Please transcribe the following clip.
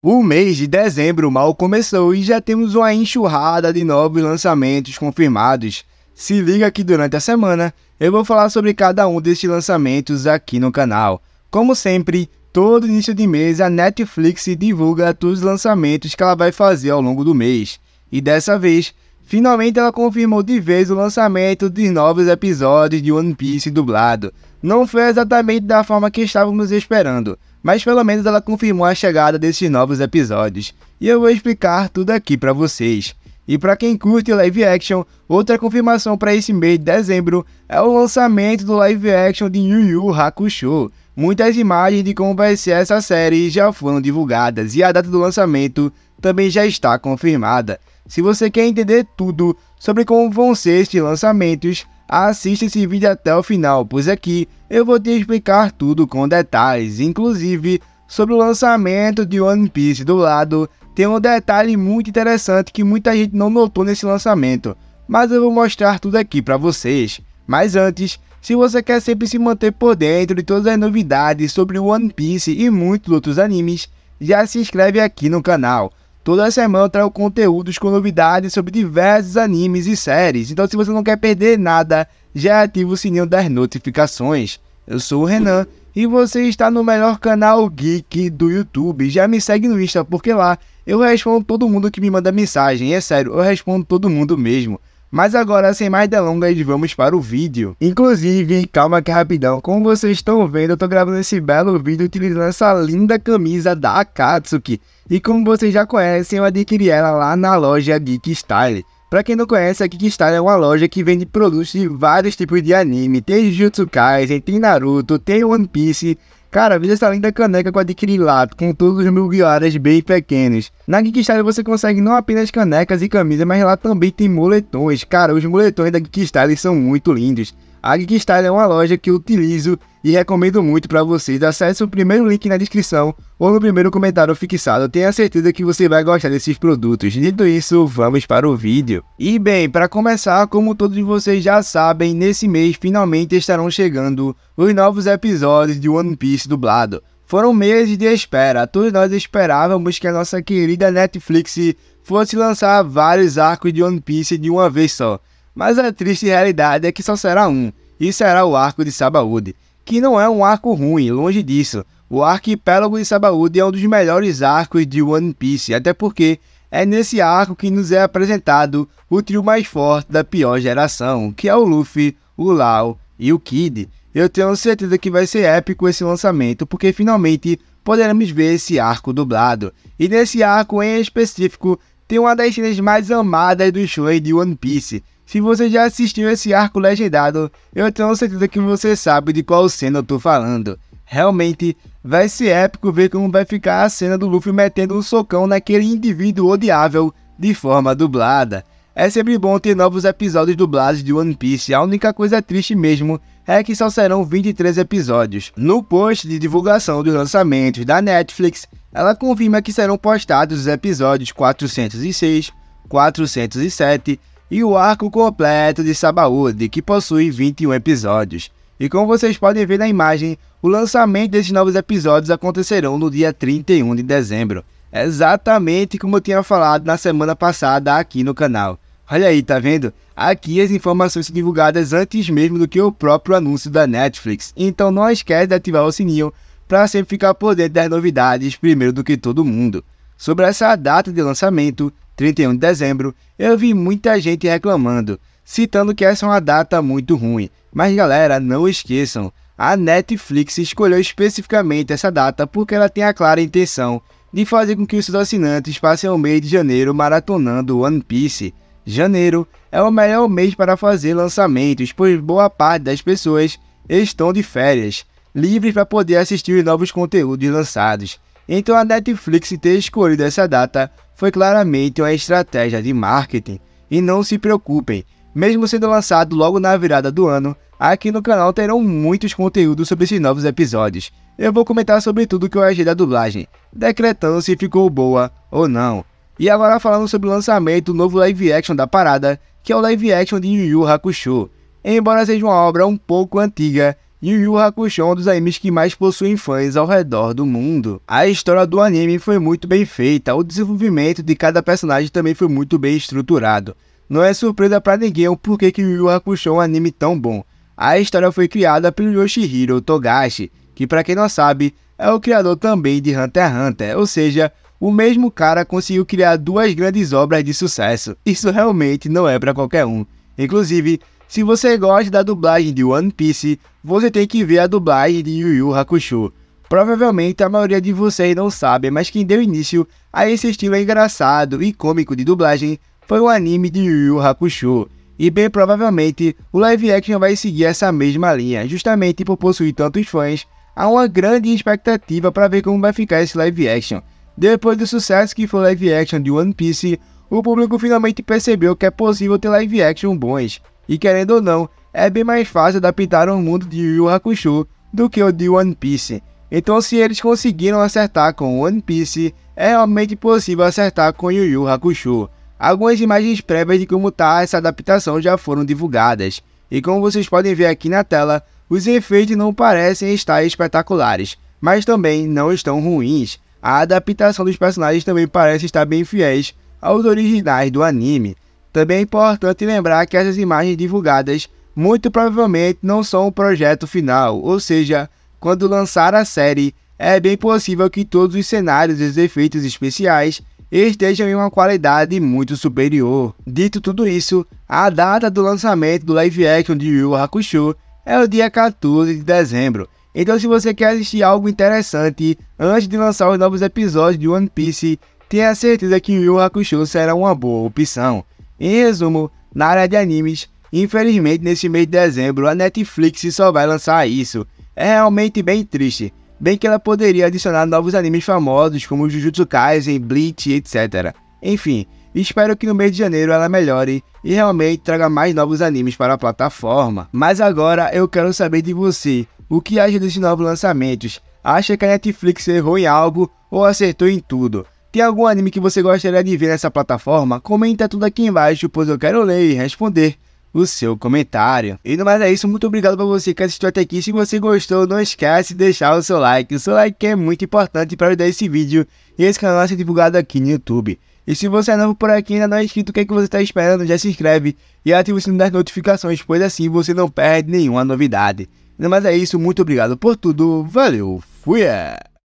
O mês de dezembro mal começou e já temos uma enxurrada de novos lançamentos confirmados. Se liga que durante a semana eu vou falar sobre cada um destes lançamentos aqui no canal. Como sempre, todo início de mês a Netflix divulga todos os lançamentos que ela vai fazer ao longo do mês. E dessa vez, finalmente ela confirmou de vez o lançamento de novos episódios de One Piece dublado. Não foi exatamente da forma que estávamos esperando mas pelo menos ela confirmou a chegada desses novos episódios, e eu vou explicar tudo aqui para vocês. E para quem curte live action, outra confirmação para esse mês de dezembro é o lançamento do live action de Yu Yu Hakusho. Muitas imagens de como vai ser essa série já foram divulgadas e a data do lançamento também já está confirmada. Se você quer entender tudo sobre como vão ser estes lançamentos, assista esse vídeo até o final, pois aqui eu vou te explicar tudo com detalhes, inclusive sobre o lançamento de One Piece do lado, tem um detalhe muito interessante que muita gente não notou nesse lançamento, mas eu vou mostrar tudo aqui para vocês. Mas antes, se você quer sempre se manter por dentro de todas as novidades sobre One Piece e muitos outros animes, já se inscreve aqui no canal. Toda semana eu trago conteúdos com novidades sobre diversos animes e séries, então se você não quer perder nada, já ativa o sininho das notificações. Eu sou o Renan e você está no melhor canal geek do YouTube. Já me segue no Insta porque lá eu respondo todo mundo que me manda mensagem. É sério, eu respondo todo mundo mesmo. Mas agora, sem mais delongas, vamos para o vídeo. Inclusive, calma que é rapidão, como vocês estão vendo, eu tô gravando esse belo vídeo utilizando essa linda camisa da Akatsuki. E como vocês já conhecem, eu adquiri ela lá na loja Geek Style. Pra quem não conhece, a Style é uma loja que vende produtos de vários tipos de anime. Tem Jujutsu Kaisen, tem Naruto, tem One Piece Cara, veja essa linda caneca que eu lá, com todos os milguiaras bem pequenos. Na Geekstyle você consegue não apenas canecas e camisas, mas lá também tem moletões. Cara, os moletões da Geekstyle são muito lindos. A Geekstyle é uma loja que utilizo e recomendo muito para vocês. Acesse o primeiro link na descrição ou no primeiro comentário fixado. Tenha certeza que você vai gostar desses produtos. Dito isso, vamos para o vídeo. E bem, para começar, como todos vocês já sabem, nesse mês finalmente estarão chegando os novos episódios de One Piece dublado. Foram meses de espera, todos nós esperávamos que a nossa querida Netflix fosse lançar vários arcos de One Piece de uma vez só. Mas a triste realidade é que só será um, e será o arco de Sabaúde, que não é um arco ruim, longe disso. O arquipélago de Sabaúde é um dos melhores arcos de One Piece, até porque é nesse arco que nos é apresentado o trio mais forte da pior geração, que é o Luffy, o Lau e o Kid. Eu tenho certeza que vai ser épico esse lançamento, porque finalmente poderemos ver esse arco dublado. E nesse arco em específico, tem uma das cenas mais amadas do show de One Piece, se você já assistiu esse arco legendado, eu tenho certeza que você sabe de qual cena eu tô falando. Realmente, vai ser épico ver como vai ficar a cena do Luffy metendo um socão naquele indivíduo odiável de forma dublada. É sempre bom ter novos episódios dublados de One Piece, a única coisa triste mesmo é que só serão 23 episódios. No post de divulgação dos lançamentos da Netflix, ela confirma que serão postados os episódios 406, 407, e o arco completo de Sabaúde, que possui 21 episódios. E como vocês podem ver na imagem, o lançamento desses novos episódios acontecerão no dia 31 de dezembro, exatamente como eu tinha falado na semana passada aqui no canal. Olha aí, tá vendo? Aqui as informações são divulgadas antes mesmo do que o próprio anúncio da Netflix, então não esquece de ativar o sininho para sempre ficar por dentro das novidades primeiro do que todo mundo. Sobre essa data de lançamento, 31 de dezembro, eu vi muita gente reclamando, citando que essa é uma data muito ruim. Mas galera, não esqueçam, a Netflix escolheu especificamente essa data porque ela tem a clara intenção de fazer com que os seus assinantes passem o mês de janeiro maratonando One Piece. Janeiro é o melhor mês para fazer lançamentos, pois boa parte das pessoas estão de férias, livres para poder assistir os novos conteúdos lançados. Então a Netflix ter escolhido essa data foi claramente uma estratégia de marketing. E não se preocupem, mesmo sendo lançado logo na virada do ano, aqui no canal terão muitos conteúdos sobre esses novos episódios. Eu vou comentar sobre tudo que eu achei da dublagem, decretando se ficou boa ou não. E agora falando sobre o lançamento do novo live action da parada, que é o live action de Yu Yu Hakusho. Embora seja uma obra um pouco antiga, Yu Yu Hakusho é um dos animes que mais possuem fãs ao redor do mundo. A história do anime foi muito bem feita, o desenvolvimento de cada personagem também foi muito bem estruturado. Não é surpresa para ninguém o porquê que Yu Yu Hakusho é um anime tão bom. A história foi criada pelo Yoshihiro Togashi, que para quem não sabe, é o criador também de Hunter x Hunter, ou seja, o mesmo cara conseguiu criar duas grandes obras de sucesso. Isso realmente não é para qualquer um. Inclusive, se você gosta da dublagem de One Piece, você tem que ver a dublagem de Yu Yu Hakusho. Provavelmente a maioria de vocês não sabe, mas quem deu início a esse estilo engraçado e cômico de dublagem foi o anime de Yu Yu Hakusho. E bem provavelmente o live action vai seguir essa mesma linha, justamente por possuir tantos fãs, há uma grande expectativa para ver como vai ficar esse live action. Depois do sucesso que foi o live action de One Piece, o público finalmente percebeu que é possível ter live action bons. E querendo ou não, é bem mais fácil adaptar um mundo de Yu Yu Hakusho do que o de One Piece. Então se eles conseguiram acertar com One Piece, é realmente possível acertar com Yu Yu Hakusho. Algumas imagens prévias de como tá essa adaptação já foram divulgadas, e como vocês podem ver aqui na tela, os efeitos não parecem estar espetaculares, mas também não estão ruins. A adaptação dos personagens também parece estar bem fiéis aos originais do anime. Também é importante lembrar que essas imagens divulgadas muito provavelmente não são o projeto final, ou seja, quando lançar a série, é bem possível que todos os cenários e os efeitos especiais estejam em uma qualidade muito superior. Dito tudo isso, a data do lançamento do live action de Yu Hakusho é o dia 14 de dezembro. Então se você quer assistir algo interessante antes de lançar os novos episódios de One Piece, tenha certeza que Yu Hakusho será uma boa opção. Em resumo, na área de animes, infelizmente nesse mês de dezembro a Netflix só vai lançar isso. É realmente bem triste, bem que ela poderia adicionar novos animes famosos como Jujutsu Kaisen, Bleach, etc. Enfim, espero que no mês de janeiro ela melhore e realmente traga mais novos animes para a plataforma. Mas agora eu quero saber de você, o que acha desses novos lançamentos? Acha que a Netflix errou em algo ou acertou em tudo? Tem algum anime que você gostaria de ver nessa plataforma? Comenta tudo aqui embaixo, pois eu quero ler e responder o seu comentário. E no mais é isso, muito obrigado por você que assistiu até aqui. Se você gostou, não esquece de deixar o seu like. O seu like é muito importante para ajudar esse vídeo e esse canal a ser divulgado aqui no YouTube. E se você é novo por aqui e ainda não é inscrito, o que, é que você está esperando? Já se inscreve e ativa o sininho das notificações, pois assim você não perde nenhuma novidade. No mais é isso, muito obrigado por tudo, valeu, fui!